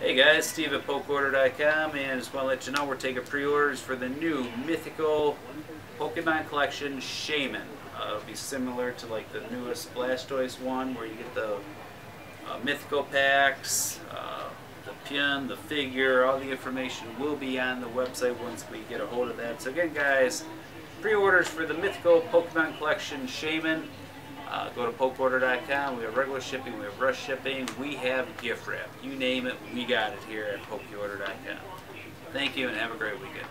Hey guys, Steve at PokeOrder.com and just want to let you know we're taking pre-orders for the new mythical Pokemon collection Shaymin. Uh, it'll be similar to like the newest Blastoise one where you get the uh, mythical packs, uh, the pin, the figure, all the information will be on the website once we get a hold of that. So again guys, pre-orders for the mythical Pokemon collection Shaymin. Uh, go to pokeorder.com. We have regular shipping, we have rush shipping, we have gift wrap. You name it, we got it here at pokeorder.com. Thank you and have a great weekend.